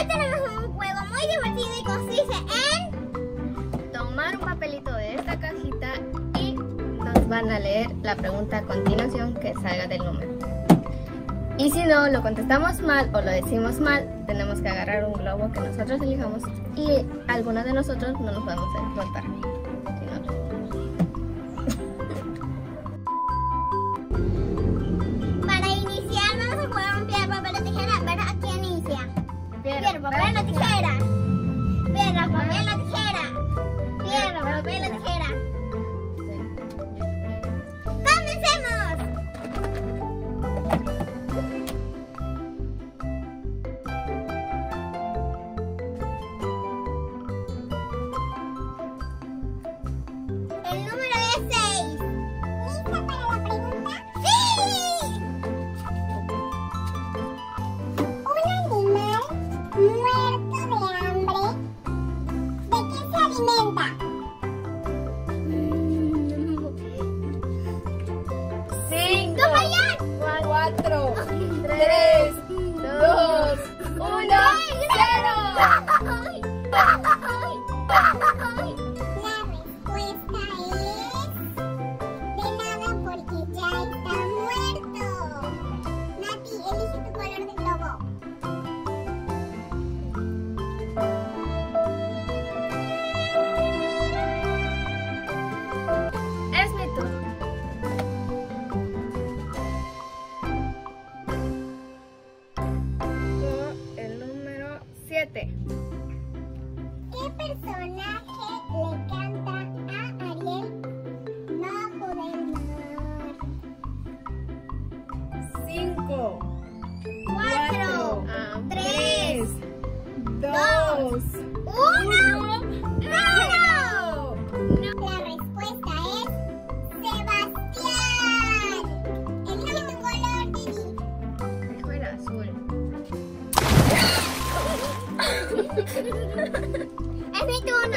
Hoy tenemos un juego muy divertido y consiste en tomar un papelito de esta cajita y nos van a leer la pregunta a continuación que salga del número. Y si no lo contestamos mal o lo decimos mal, tenemos que agarrar un globo que nosotros elijamos y algunos de nosotros no nos vamos a importar. Papel o tijera. Piedra, papel. bạn número 7. ¿Qué personaje le canta a Ariel bajo del mar? 5, Cuatro, tres, dos, uno, ¡cero! 哎，没多呢。